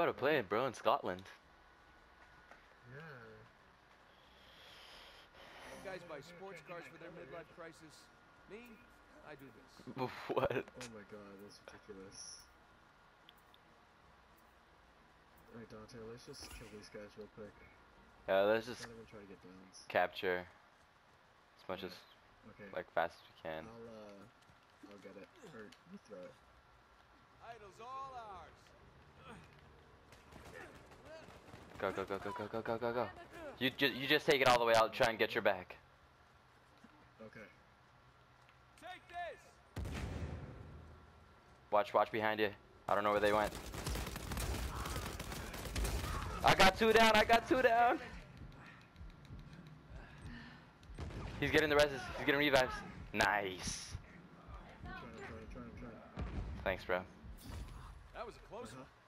about to play it, bro, in Scotland. Yeah. Guys buy sports cars for their midlife crisis. Me, I do this. what? Oh my god, that's ridiculous. Alright, Dante, let's just kill these guys real quick. Yeah, let's just Not even try to get downs. capture as much as Okay. like fast as we can. I'll uh, I'll get it. Or you throw it. Idol's all ours. Go go go go go go go go go. You just you just take it all the way out. Try and get your back. Okay. Take this. Watch watch behind you. I don't know where they went. I got two down. I got two down. He's getting the reses. He's getting revives. Nice. I'm trying, I'm trying, I'm trying, Thanks, bro. That was a close Uh-huh. one.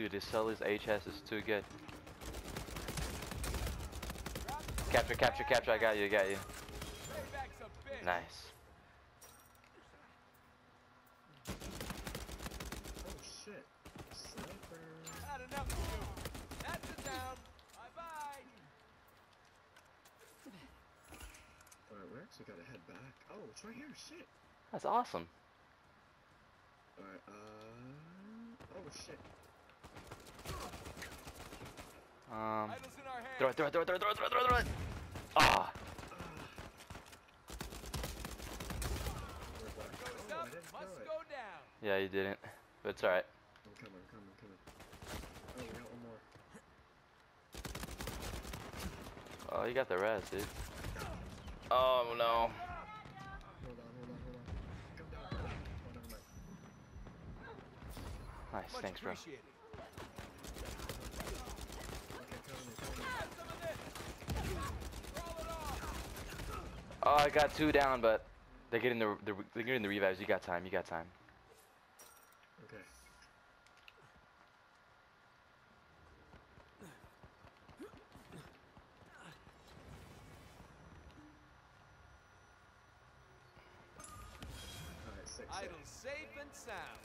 Dude, this Sully's HS is too good. Capture, capture, capture. I got you. I got you. Nice. Oh shit. Sniper. Not we actually gotta head back. Oh, it's right here. Shit. That's awesome. Alright, uh. Oh shit. Um, throw it, throw it, throw it, throw it, throw it, throw it, throw it. Ah. Oh. Yeah, you didn't, but it's all right. I'm coming, I'm coming, I'm coming. Oh, we got one more. Oh, you got the res, dude. Oh no. Nice, Much thanks, bro. Oh, I got two down, but they're getting the, the they're getting the revives. You got time. You got time. Okay. Alright, six. Idol safe and sound.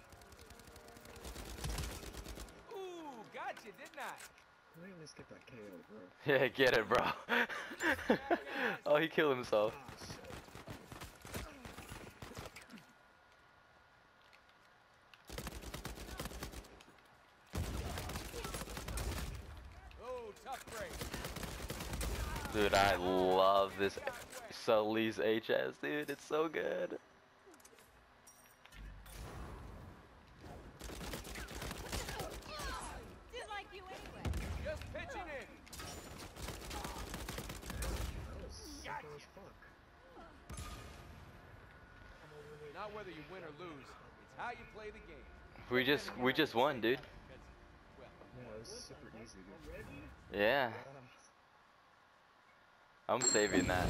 Ooh, got you, didn't I? Let me just get that KO, bro. Yeah, get it, bro. oh, he killed himself. Ah. Oh, tough break. Dude, I love this Sully's HS, dude. It's so good. Didn't like you anyway. Just pitching in. That was simple as fuck. Not whether you win or lose. It's how you play the game. We just we just won, dude. Yeah, it was super easy, dude. Yeah, I'm saving that.